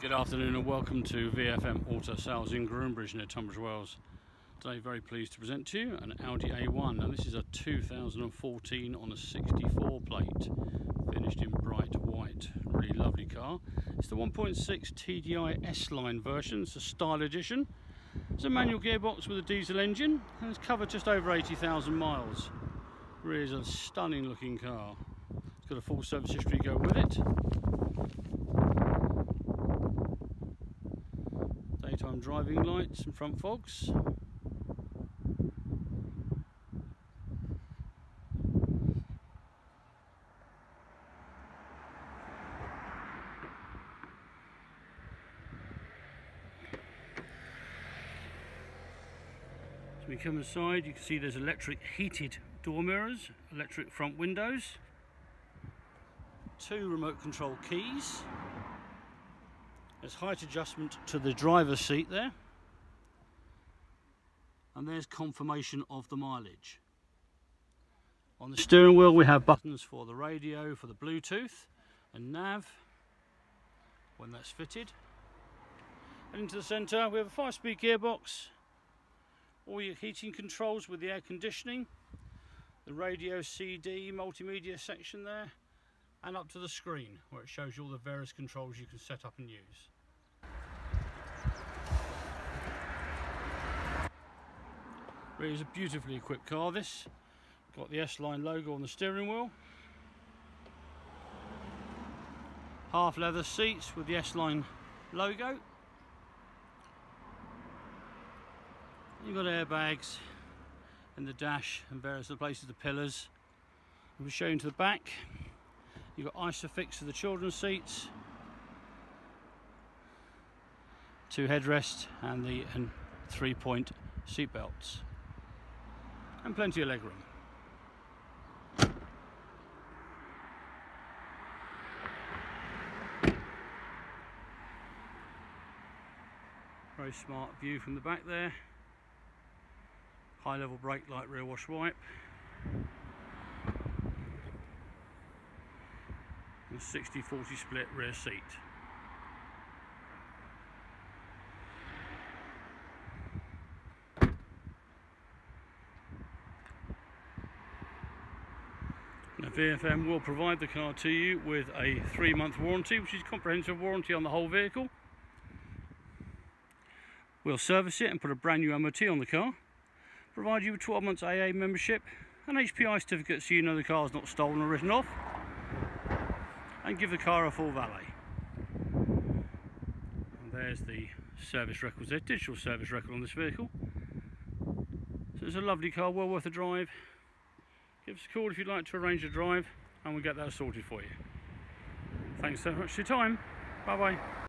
Good afternoon and welcome to VFM Auto Sales in Groombridge near Tunbridge Wells. Today very pleased to present to you an Audi A1 and this is a 2014 on a 64 plate finished in bright white. Really lovely car. It's the 1.6 TDI S-Line version, it's a style edition. It's a manual gearbox with a diesel engine and it's covered just over 80,000 miles. Really is a stunning looking car. It's got a full service history go with it. Daytime driving lights and front fogs. We come inside, you can see there's electric heated door mirrors, electric front windows, two remote control keys, there's height adjustment to the driver's seat there. And there's confirmation of the mileage. On the steering wheel we have buttons for the radio, for the Bluetooth and nav when that's fitted. And into the centre we have a 5-speed gearbox, all your heating controls with the air conditioning, the radio CD multimedia section there and up to the screen where it shows you all the various controls you can set up and use. Really is a beautifully equipped car this. Got the S-Line logo on the steering wheel. Half leather seats with the S-Line logo. You've got airbags in the dash and various other places, the pillars. We'll show you to the back. You've got Isofix for the children's seats, two headrests and the and three point seat belts and plenty of legroom. Very smart view from the back there. High level brake light rear wash wipe. 60-40 split rear seat. Now VFM will provide the car to you with a three month warranty which is comprehensive warranty on the whole vehicle. We'll service it and put a brand new MOT on the car. Provide you with 12 months AA membership and HPI certificate so you know the car is not stolen or written off and give the car a full valet. And there's the service records, there, digital service record on this vehicle. So it's a lovely car, well worth a drive. Give us a call if you'd like to arrange a drive and we'll get that sorted for you. Thanks so much for your time. Bye bye.